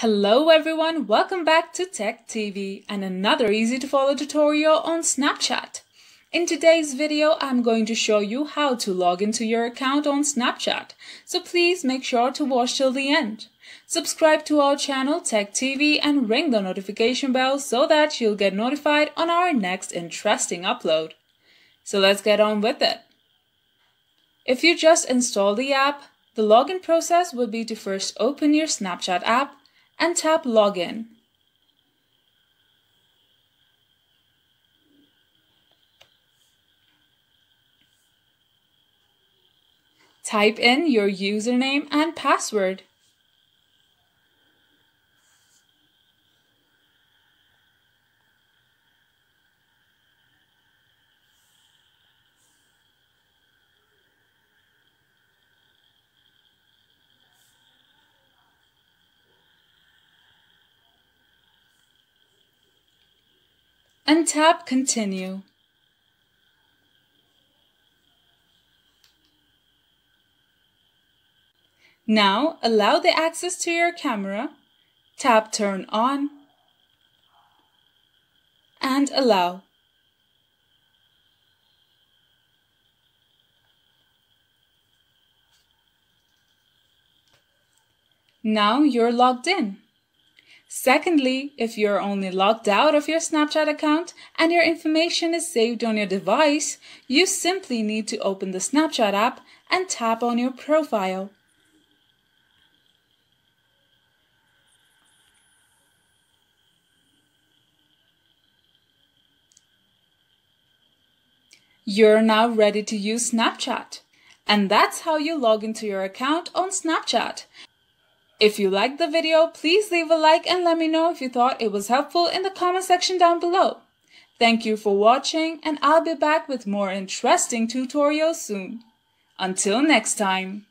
Hello everyone, welcome back to Tech TV and another easy to follow tutorial on Snapchat. In today's video, I'm going to show you how to log into your account on Snapchat, so please make sure to watch till the end. Subscribe to our channel Tech TV and ring the notification bell so that you'll get notified on our next interesting upload. So let's get on with it. If you just install the app, the login process would be to first open your Snapchat app and tap Login. Type in your username and password. And tap Continue. Now allow the access to your camera, tap Turn On, and allow. Now you're logged in. Secondly, if you're only logged out of your Snapchat account and your information is saved on your device, you simply need to open the Snapchat app and tap on your profile. You're now ready to use Snapchat. And that's how you log into your account on Snapchat. If you liked the video, please leave a like and let me know if you thought it was helpful in the comment section down below. Thank you for watching and I'll be back with more interesting tutorials soon. Until next time.